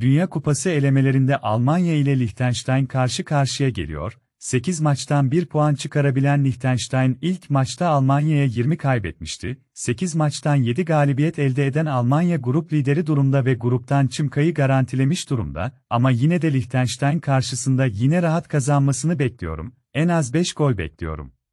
Dünya Kupası elemelerinde Almanya ile Liechtenstein karşı karşıya geliyor. 8 maçtan 1 puan çıkarabilen Liechtenstein ilk maçta Almanya'ya 20 kaybetmişti. 8 maçtan 7 galibiyet elde eden Almanya grup lideri durumda ve gruptan çımkayı garantilemiş durumda ama yine de Liechtenstein karşısında yine rahat kazanmasını bekliyorum. En az 5 gol bekliyorum.